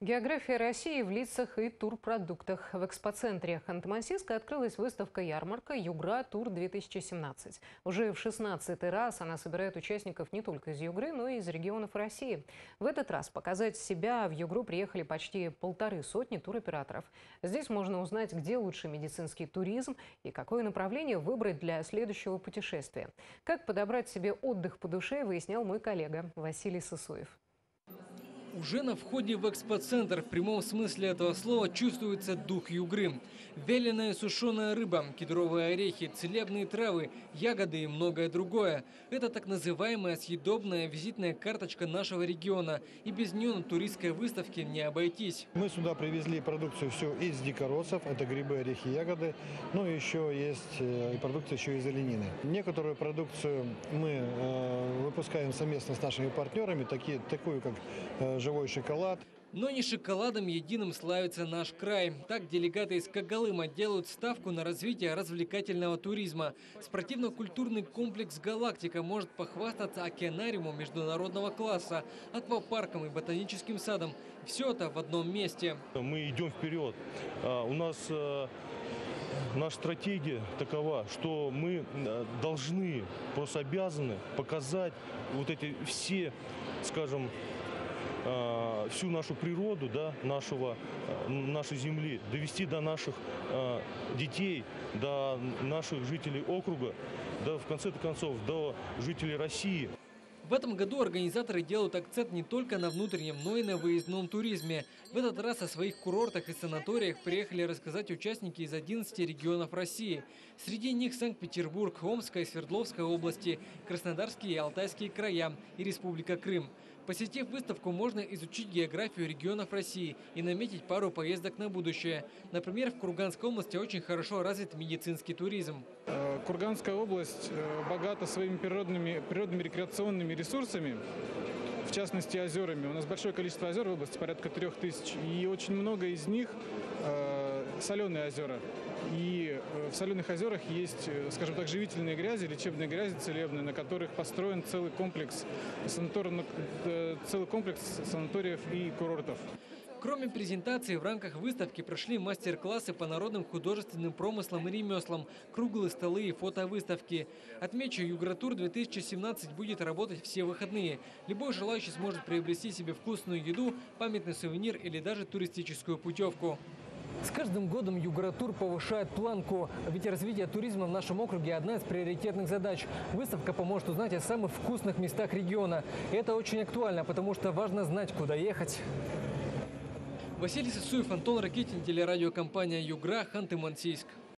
География России в лицах и турпродуктах. В экспоцентре Ханты-Мансийска открылась выставка-ярмарка «Югра Тур-2017». Уже в 16-й раз она собирает участников не только из Югры, но и из регионов России. В этот раз показать себя в Югру приехали почти полторы сотни туроператоров. Здесь можно узнать, где лучше медицинский туризм и какое направление выбрать для следующего путешествия. Как подобрать себе отдых по душе, выяснял мой коллега Василий Сысуев. Уже на входе в экспоцентр в прямом смысле этого слова чувствуется дух югры. Веленая сушеная рыба, кедровые орехи, целебные травы, ягоды и многое другое. Это так называемая съедобная визитная карточка нашего региона. И без нее на туристской выставке не обойтись. Мы сюда привезли продукцию все из дикоросов. Это грибы, орехи, ягоды. Ну и еще есть э, продукция еще из оленины. Некоторую продукцию мы э, выпускаем совместно с нашими партнерами, такие, такую как э, живой шоколад. Но не шоколадом единым славится наш край. Так делегаты из Кагалыма делают ставку на развитие развлекательного туризма. Спортивно-культурный комплекс «Галактика» может похвастаться океанариумом международного класса, аквапарком и ботаническим садом. Все это в одном месте. Мы идем вперед. А, у нас э, наша стратегия такова, что мы э, должны, просто обязаны показать вот эти все, скажем, всю нашу природу, да, нашего, э, нашей земли, довести до наших э, детей, до наших жителей округа, да, в конце концов, до жителей России. В этом году организаторы делают акцент не только на внутреннем, но и на выездном туризме. В этот раз о своих курортах и санаториях приехали рассказать участники из 11 регионов России. Среди них Санкт-Петербург, Омская Свердловская области, Краснодарские и Алтайские края и Республика Крым. Посетив выставку, можно изучить географию регионов России и наметить пару поездок на будущее. Например, в Курганской области очень хорошо развит медицинский туризм. Э, Курганская область э, богата своими природными, природными рекреационными ресурсами в частности озерами. У нас большое количество озер в области, порядка трех тысяч, и очень много из них э, соленые озера. И э, в соленых озерах есть, э, скажем так, живительные грязи, лечебные грязи целебные, на которых построен целый комплекс, санатор... Э, целый комплекс санаториев и курортов. Кроме презентации, в рамках выставки прошли мастер-классы по народным художественным промыслам и ремеслам, круглые столы и фотовыставки. Отмечу, Югротур 2017 будет работать все выходные. Любой желающий сможет приобрести себе вкусную еду, памятный сувенир или даже туристическую путевку. С каждым годом Югротур повышает планку, ведь развитие туризма в нашем округе – одна из приоритетных задач. Выставка поможет узнать о самых вкусных местах региона. Это очень актуально, потому что важно знать, куда ехать. Василий Сысуев, Антон Ракитин, телерадиокомпания «Югра», Ханты-Мансийск.